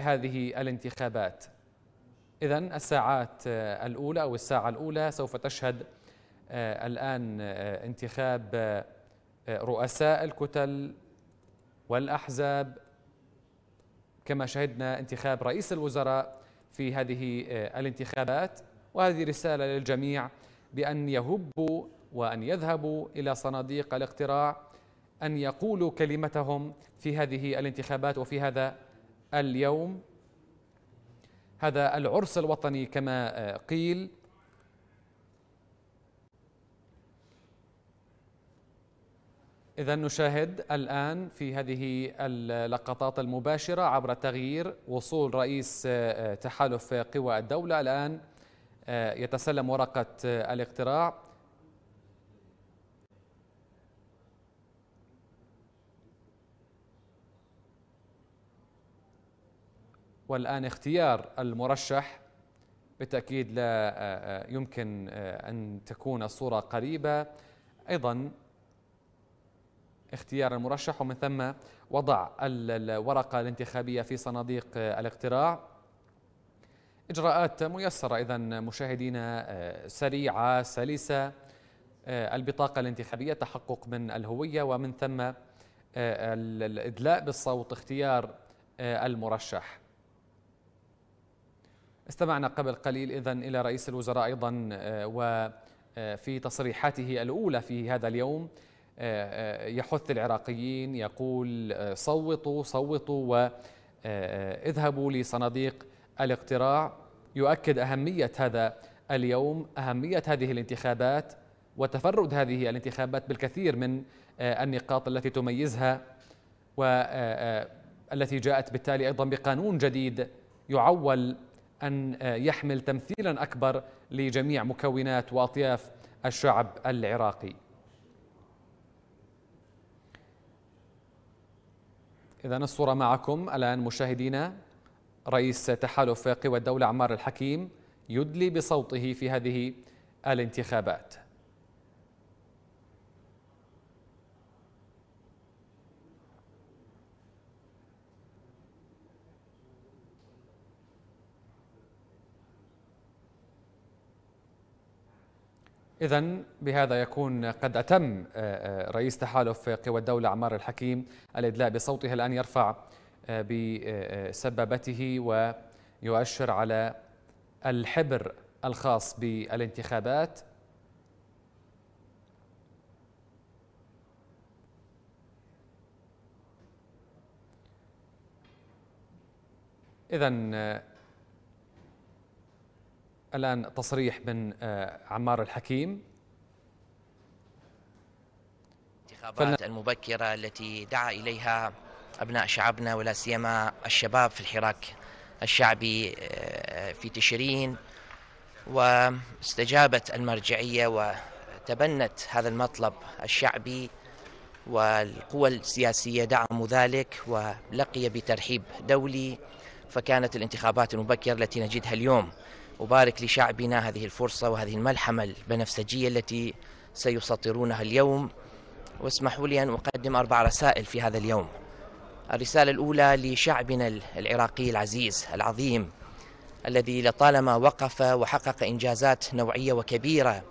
هذه الانتخابات. إذا الساعات الأولى أو الساعة الأولى سوف تشهد الآن انتخاب رؤساء الكتل والأحزاب. كما شهدنا انتخاب رئيس الوزراء في هذه الانتخابات. وهذه رسالة للجميع بأن يهبوا وأن يذهبوا إلى صناديق الاقتراع أن يقولوا كلمتهم في هذه الانتخابات وفي هذا اليوم. هذا العرس الوطني كما قيل. إذا نشاهد الآن في هذه اللقطات المباشرة عبر تغيير وصول رئيس تحالف قوى الدولة. الآن يتسلم ورقة الاقتراع. والآن اختيار المرشح بالتأكيد لا يمكن أن تكون الصورة قريبة. أيضا اختيار المرشح ومن ثم وضع الورقة الانتخابية في صناديق الاقتراع. إجراءات ميسرة إذا مشاهدينا سريعة سلسة البطاقة الانتخابية تحقق من الهوية ومن ثم الإدلاء بالصوت اختيار المرشح. استمعنا قبل قليل إذا إلى رئيس الوزراء أيضا وفي تصريحاته الأولى في هذا اليوم يحث العراقيين يقول صوتوا صوتوا واذهبوا لصناديق الاقتراع. يؤكد أهمية هذا اليوم أهمية هذه الانتخابات وتفرد هذه الانتخابات بالكثير من النقاط التي تميزها والتي جاءت بالتالي أيضا بقانون جديد يعول أن يحمل تمثيلا أكبر لجميع مكونات وأطياف الشعب العراقي. إذا الصورة معكم الآن مشاهدينا رئيس تحالف قوى الدولة عمار الحكيم يدلي بصوته في هذه الانتخابات. إذا بهذا يكون قد أتم رئيس تحالف قوى الدولة عمار الحكيم الإدلاء بصوته الآن يرفع بسبابته ويؤشر على الحبر الخاص بالانتخابات. إذا الآن تصريح من عمار الحكيم. الانتخابات المبكرة التي دعا إليها أبناء شعبنا ولا سيما الشباب في الحراك الشعبي في تشرين واستجابت المرجعية وتبنت هذا المطلب الشعبي والقوى السياسية دعموا ذلك ولقي بترحيب دولي فكانت الانتخابات المبكرة التي نجدها اليوم أبارك لشعبنا هذه الفرصة وهذه الملحمة البنفسجية التي سيسطرونها اليوم. واسمحوا لي أن أقدم أربع رسائل في هذا اليوم. الرسالة الأولى لشعبنا العراقي العزيز العظيم الذي لطالما وقف وحقق إنجازات نوعية وكبيرة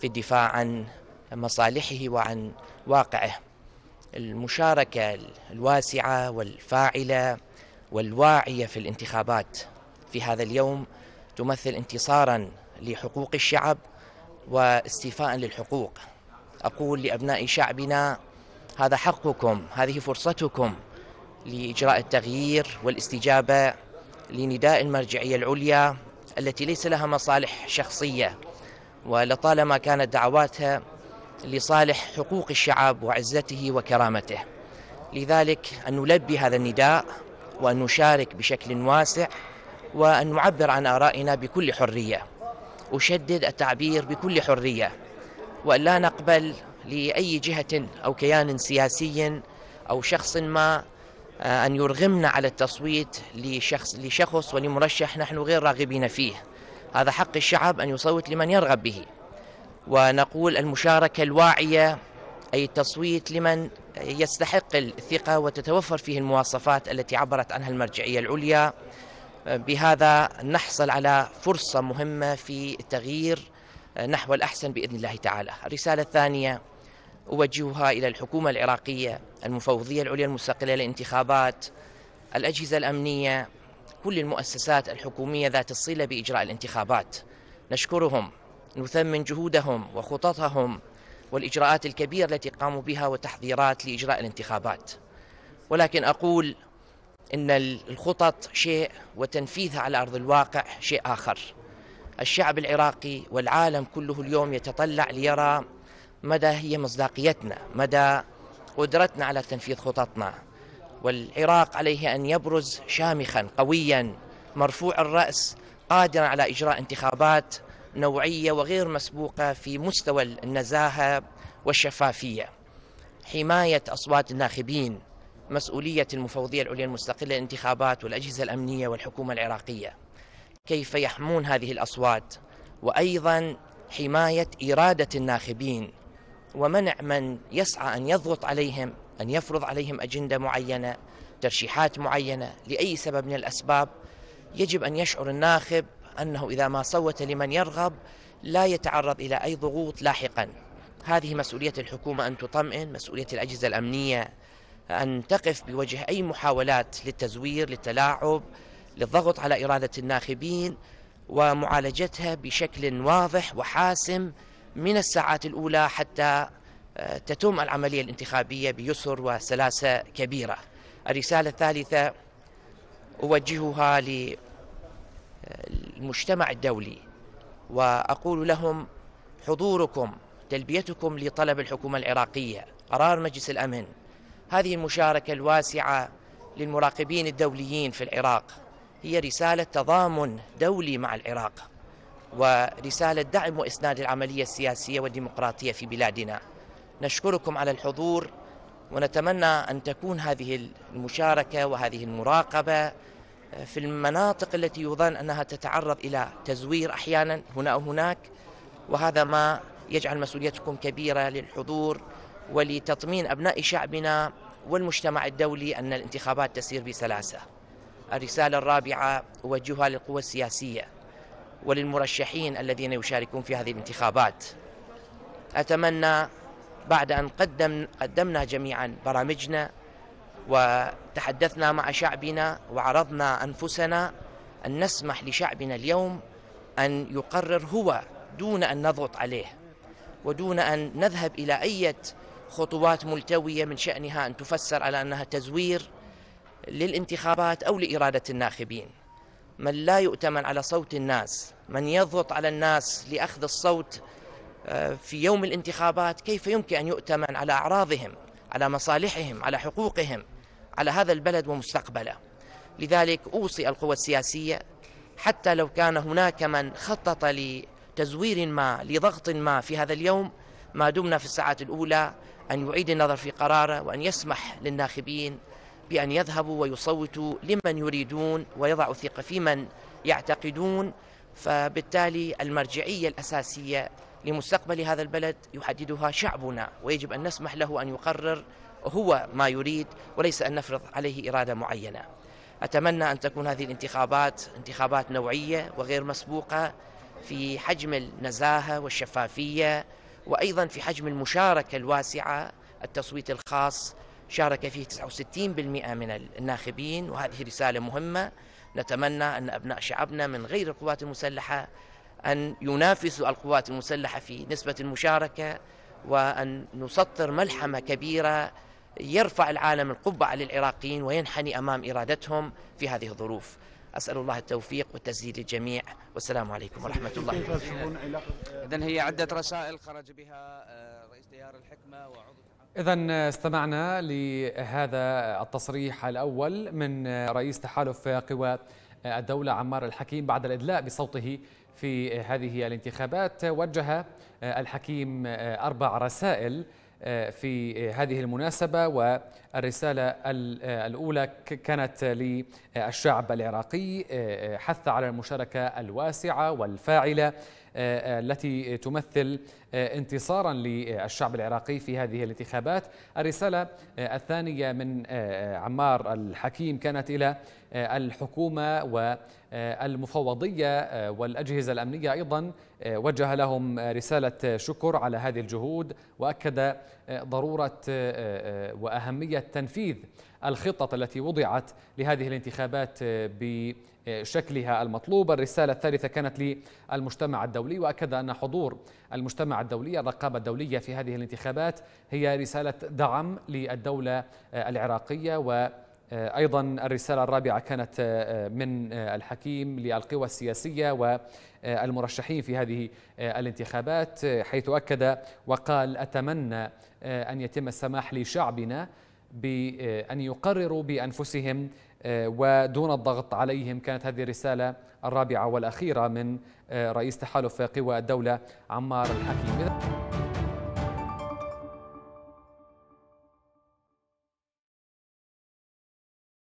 في الدفاع عن مصالحه وعن واقعه. المشاركة الواسعة والفاعلة والواعية في الانتخابات في هذا اليوم تمثل انتصارا لحقوق الشعب واستيفاء للحقوق. أقول لأبناء شعبنا هذا حقكم هذه فرصتكم لإجراء التغيير والاستجابة لنداء المرجعية العليا التي ليس لها مصالح شخصية ولطالما كانت دعواتها لصالح حقوق الشعب وعزته وكرامته. لذلك أن نلبي هذا النداء وأن نشارك بشكل واسع وأن نعبر عن آرائنا بكل حرية أشدد التعبير بكل حرية وأن لا نقبل لأي جهة أو كيان سياسي أو شخص ما أن يرغمنا على التصويت لشخص لشخص ولمرشح نحن غير راغبين فيه. هذا حق الشعب أن يصوت لمن يرغب به. ونقول المشاركة الواعية أي التصويت لمن يستحق الثقة وتتوفر فيه المواصفات التي عبرت عنها المرجعية العليا بهذا نحصل على فرصة مهمة في التغيير نحو الأحسن بإذن الله تعالى. الرسالة الثانية أوجهها إلى الحكومة العراقية المفوضية العليا المستقلة للانتخابات الأجهزة الأمنية كل المؤسسات الحكومية ذات الصلة بإجراء الانتخابات. نشكرهم نثمن جهودهم وخططهم والإجراءات الكبيرة التي قاموا بها وتحضيرات لإجراء الانتخابات. ولكن أقول إن الخطط شيء وتنفيذها على أرض الواقع شيء آخر. الشعب العراقي والعالم كله اليوم يتطلع ليرى مدى هي مصداقيتنا مدى قدرتنا على تنفيذ خططنا. والعراق عليه أن يبرز شامخا قويا مرفوع الرأس قادرا على إجراء انتخابات نوعية وغير مسبوقة في مستوى النزاهة والشفافية. حماية أصوات الناخبين مسؤولية المفوضية العليا المستقلة للانتخابات والأجهزة الأمنية والحكومة العراقية. كيف يحمون هذه الأصوات؟ وأيضا حماية إرادة الناخبين. ومنع من يسعى أن يضغط عليهم أن يفرض عليهم أجندة معينة ترشيحات معينة لأي سبب من الأسباب. يجب أن يشعر الناخب أنه إذا ما صوت لمن يرغب لا يتعرض إلى أي ضغوط لاحقا. هذه مسؤولية الحكومة أن تطمئن مسؤولية الأجهزة الأمنية أن تقف بوجه أي محاولات للتزوير للتلاعب للضغط على إرادة الناخبين ومعالجتها بشكل واضح وحاسم من الساعات الأولى حتى آه، تتم العملية الانتخابية بيسر وسلاسة كبيرة. الرسالة الثالثة أوجهها للمجتمع الدولي وأقول لهم حضوركم تلبيتكم لطلب الحكومة العراقية قرار مجلس الأمن. هذه المشاركة الواسعة للمراقبين الدوليين في العراق. هي رسالة تضامن دولي مع العراق ورسالة دعم وإسناد العملية السياسية والديمقراطية في بلادنا. نشكركم على الحضور ونتمنى أن تكون هذه المشاركة وهذه المراقبة في المناطق التي يظن أنها تتعرض إلى تزوير أحيانا هنا أو هناك. وهذا ما يجعل مسؤوليتكم كبيرة للحضور ولتطمين أبناء شعبنا والمجتمع الدولي أن الانتخابات تسير بسلاسة. الرسالة الرابعة أوجهها للقوى السياسية وللمرشحين الذين يشاركون في هذه الانتخابات. أتمنى بعد أن قدم قدمنا جميعا برامجنا وتحدثنا مع شعبنا وعرضنا أنفسنا أن نسمح لشعبنا اليوم أن يقرر هو دون أن نضغط عليه ودون أن نذهب إلى أي خطوات ملتوية من شأنها أن تفسر على أنها تزوير للانتخابات أو لإرادة الناخبين. من لا يؤتمن على صوت الناس من يضغط على الناس لأخذ الصوت آه، في يوم الانتخابات كيف يمكن أن يؤتمن على أعراضهم على مصالحهم على حقوقهم على هذا البلد ومستقبله؟ لذلك أوصي القوى السياسية حتى لو كان هناك من خطط لتزوير ما لضغط ما في هذا اليوم ما دمنا في الساعات الأولى أن يعيد النظر في قراره وأن يسمح للناخبين بأن يذهبوا ويصوتوا لمن يريدون ويضعوا ثقة في من يعتقدون. فبالتالي المرجعية الأساسية لمستقبل هذا البلد يحددها شعبنا ويجب أن نسمح له أن يقرر هو ما يريد وليس أن نفرض عليه إرادة معينة. أتمنى أن تكون هذه الانتخابات انتخابات نوعية وغير مسبوقة في حجم النزاهة والشفافية وأيضا في حجم المشاركة الواسعة التصويت الخاص شارك فيه 69% من الناخبين وهذه رسالة مهمة. نتمنى أن أبناء شعبنا من غير القوات المسلحة أن ينافسوا القوات المسلحة في نسبة المشاركة وأن نسطر ملحمة كبيرة يرفع العالم القبعة للعراقيين وينحني أمام إرادتهم في هذه الظروف. أسأل الله التوفيق والتسديد للجميع والسلام عليكم ورحمة الله وبركاته. إذن هي عدة رسائل خرج بها آه، رئيس تيار الحكمة وعضو إذا استمعنا لهذا التصريح الأول من رئيس تحالف قوى الدولة عمار الحكيم بعد الإدلاء بصوته في هذه الانتخابات. وجه الحكيم أربع رسائل في هذه المناسبة والرسالة الأولى كانت للشعب العراقي حث على المشاركة الواسعة والفاعلة التي تمثل انتصارا للشعب العراقي في هذه الانتخابات. الرسالة الثانية من عمار الحكيم كانت إلى الحكومة والمفوضية والأجهزة الأمنية أيضا وجه لهم رسالة شكر على هذه الجهود وأكد ضرورة وأهمية تنفيذ الخطط التي وضعت لهذه الانتخابات بشكلها المطلوب. الرسالة الثالثة كانت للمجتمع الدولي وأكد أن حضور المجتمع الدولي الرقابة الدولية في هذه الانتخابات هي رسالة دعم للدولة العراقية. و أيضا الرسالة الرابعة كانت من الحكيم للقوى السياسية والمرشحين في هذه الانتخابات حيث أكد وقال أتمنى أن يتم السماح لشعبنا بأن يقرروا بأنفسهم ودون الضغط عليهم كانت هذه الرسالة الرابعة والأخيرة من رئيس تحالف قوى الدولة عمار الحكيم.